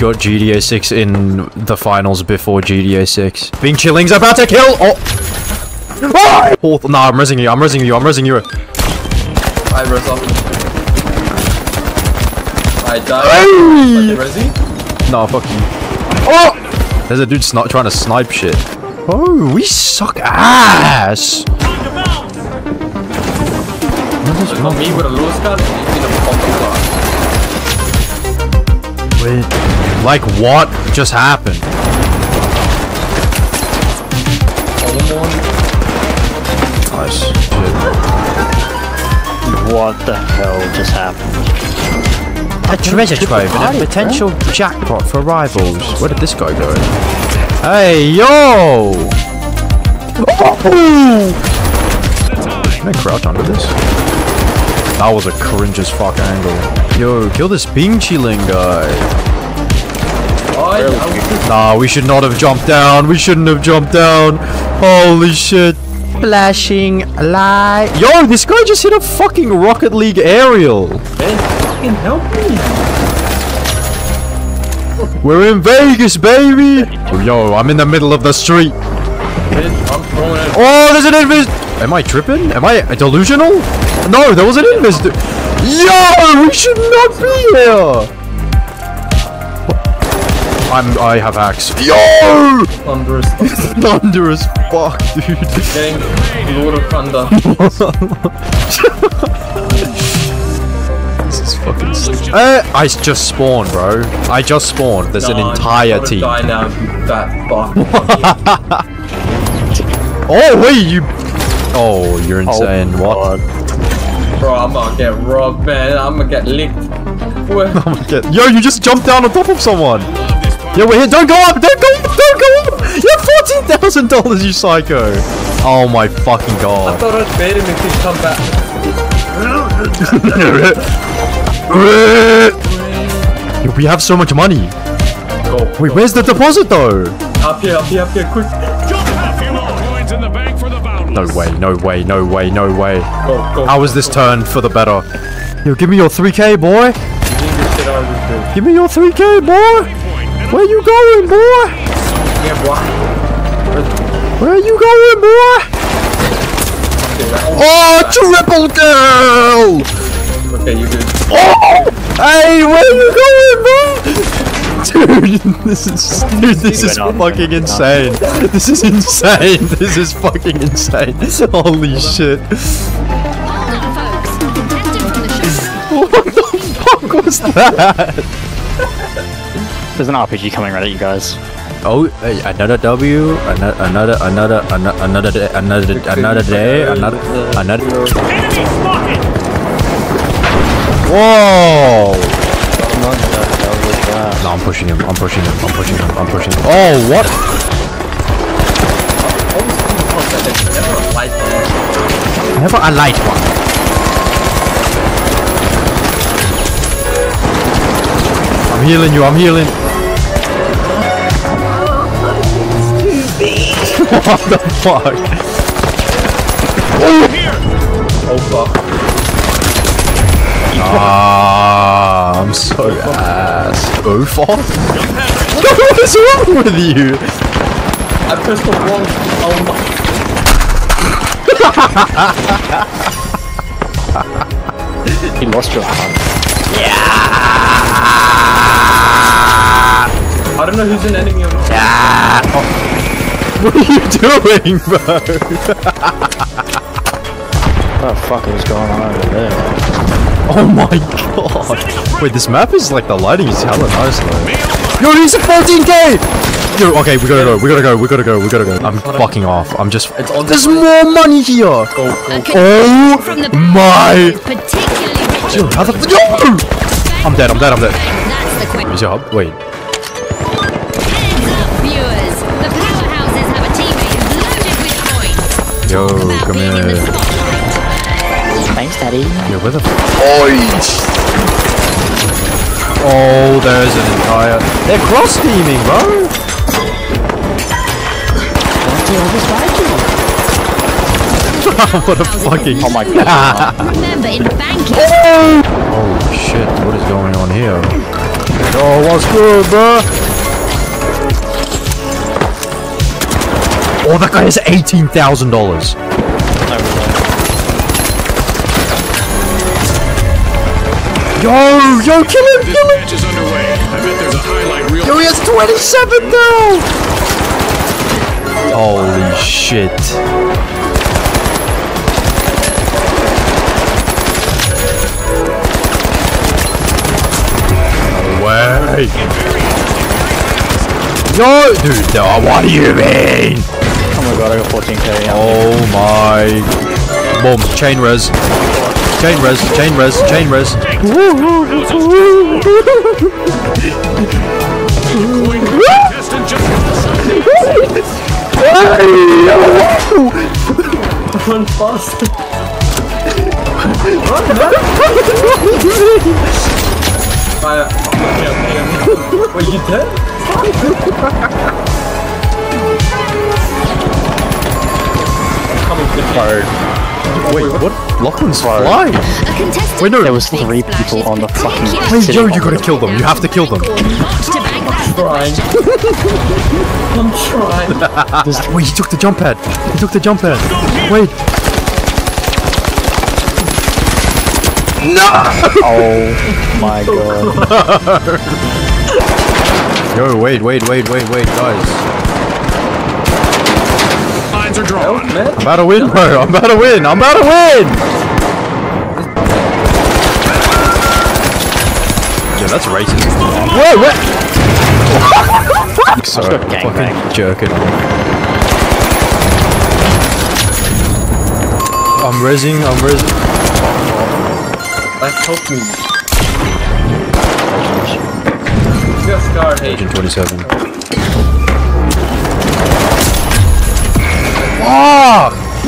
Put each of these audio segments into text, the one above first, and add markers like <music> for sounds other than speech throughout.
Got GTA 6 in the finals before GTA 6. Bing Chilling's about to kill. Oh. oh. Nah, I'm resing you. I'm resing you. I'm resing you. I res off. I died. Hey! Resi? Nah, fuck you. Oh! There's a dude trying to snipe shit. Oh, we suck ass. Me with a low scar, you see the pump of Wait. Like what just happened? Nice. What the hell just happened? A treasure trove and a potential jackpot for rivals. Where did this guy go? Hey, yo! Can I crouch under this? That was a cringe as fuck angle. Yo, kill this Bing Chilling guy. Oh, I, I was just Nah, we should not have jumped down. We shouldn't have jumped down. Holy shit. Flashing light. Yo, this guy just hit a fucking Rocket League aerial. man, fucking help me. We're in Vegas, baby. Yo, I'm in the middle of the street. Man, I'm throwing it. Oh, there's an invis. Am I tripping? Am I delusional? No, there was an invis. Yo, we should not be here. I'm. I have hacks. Yo, Thunderous. <laughs> thunder as fuck, dude. Getting Lord of Thunder. This is fucking. St- uh, I s- just spawned, bro. I just spawned. There's Nah, an entire you team. Die now, you fat fuck. <laughs> Oh wait, you. Oh, you're insane. what? God. Bro, I'm gonna get robbed, man. I'm gonna get licked. Where? Oh my god. Yo, you just jumped down on top of someone. Yo, we're here. Don't go up. Don't go up. Don't go up. You have fourteen thousand dollars, you psycho. Oh my fucking god. I thought I'd bait him if he'd come back. <laughs> Yo, we have so much money. Go. Wait, go. where's the deposit though? Up here, up here, up here, quick. A few more coins in the bank for the bounty. No way. No way. No way. No way. Go, go. How is this turned for the better? Yo, give me your 3k, boy. You need to sit out of this dude. Give me your 3k, boy. Where you going, boy? Yeah, what? Where you going, boy? Oh, triple kill! Okay, you good. Oh! Hey, where you going, bro? Dude, this is dude, this is fucking insane. This is insane. This is fucking insane. Holy shit. What the fuck was that? There's an RPG coming right at you guys. Oh, another W, another, another, another, ano- another, day, another, another day, another, another. Enemy spotted. Whoa! What the hell was that? No, I'm pushing him. I'm pushing him. I'm pushing him. I'm pushing him. Oh, what? Never a. Never a light one. I'm healing you. I'm healing. What the fuck? Oh oh fuck. Ah, I'm so ass. Oh fuck! what is wrong with you? I pressed the wrong. Oh my. You lost your arm. Yeah. I don't know who's an enemy or not. <laughs> What are you doing, bro? What the fuck is going on over there? Oh my god. Wait, this map is like the lighting is hella nice though. Yo, he's at 14k! Yo, okay, we gotta go, we gotta go, we gotta go, we gotta go. I'm fucking off. I'm just. It's on There's more money here! Go, go. Oh my. Yo, how the. Yo! I'm dead, I'm dead, I'm dead. That's the question. Is your hub? Wait. Yo, come being in the here. Thanks, Daddy. Yo, where the. Oh, there's an entire. They're cross teaming, bro! <laughs> what a fucking. <laughs> <laughs> Oh my god. Remember, in banking, Oh shit, what is going on here? Oh, what's good, bro? Oh, that guy has eighteen thousand dollars. Yo, yo, kill him, This kill him! match is underway. I bet there's a highlight reel. Yo, he has twenty-seven now. Holy shit! No way! Yo, dude, no, what do you mean? Oh my god, I got 14k. yeah. Oh my. Boom, chain res. Chain res, chain res, chain res. Contestant just Run fast. Fire. Were you dead? Coming to the Wait, what? Lachlan's flying. A contestant Wait, no. There was three people on the fucking- ridiculous Wait, Joe, you gotta kill them. You have to kill them. Not to bang, that's the Trying. I'm trying. <laughs> Wait, he took the jump pad. He took the jump pad. Wait. No! oh my <laughs> god. Yo, wait, wait, wait, wait, wait, guys. Lines are drawn. man. I'm about to win, bro. I'm about to win. I'm about to win. Yeah, that's racist. Whoa, what? <laughs> Sorry, got gang fucking bang. jerking. I'm resing. I'm resing. Let's help me. Just. Agent 27.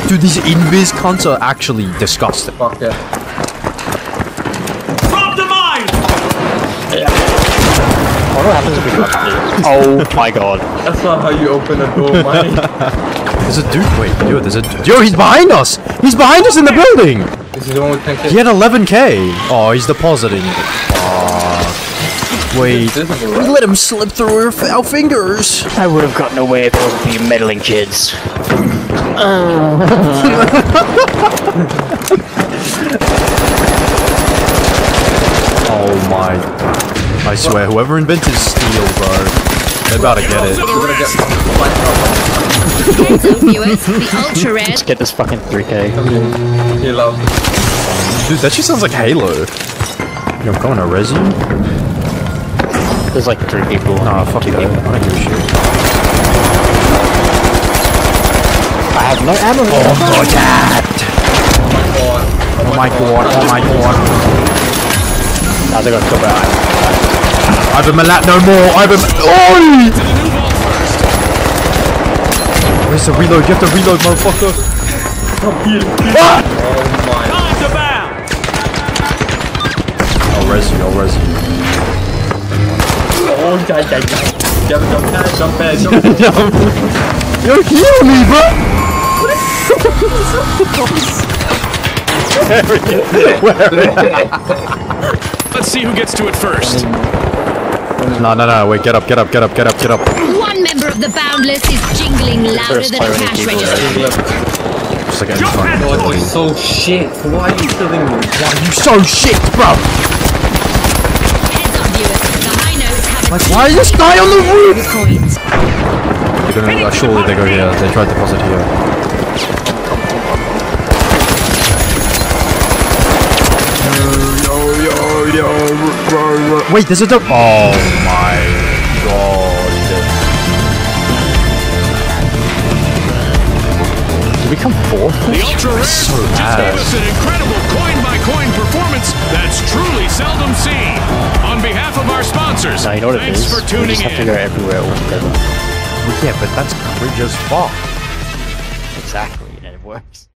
Dude, these invis cunts are actually disgusting. Fuck yeah. Drop the mine! What happens if we go? Oh my god. That's not how you open a door, man. <laughs> There's a dude. Wait, yo, there's a. Yo, he's behind us! He's behind us in the building! this is the one with 10k. He had 11k. Oh, he's depositing. Fuck. Wait. We let him slip through our, f- our fingers. I would have gotten away if it wasn't for you meddling kids. <laughs> Oh my. I swear, whoever invented steel, bro, they about to get it. We're gonna get like, Heads up, viewers. The ultra rare Let's get this fucking 3k. Dude, that shit sounds like Halo. Yo, I'm going to res you? There's like three people. Nah, fuck that. I don't give a shit. I have no ammo. Oh my god! Oh my god, oh my god. Now they got killed by Ivan Milat no more! Ivan Oi! Where's the reload? You have to reload, motherfucker! Ah! Oh my. Time to bound! I'll res you, I'll res you. Oh, die, die, die. Jump, jump, pad, jump, pad, jump. jump. Yo, heal me, bro! Let's see who gets to it first. No, no, no, wait, get up, get up, get up, get up, get up. One member of the Boundless is jingling louder First than a tyranny cash people, register. Just like any fun. Oh, you're so shit. Why are you killing me? You so shit, bro! Heads up, viewers. The high notes have a Like, why is this guy on the roof? coins. They're gonna, uh, surely they go here. They tried to deposit here. Yo, yo, yo, yo, Wait, there's a dog. Oh my god. We come fourth? The Ultra Rares so just gave us an incredible coin-by-coin performance that's truly seldom seen. On behalf of our sponsors, Now you know what thanks is. for we tuning just have to go everywhere together. Yeah, but that's coverage as fuck. Exactly, and it works.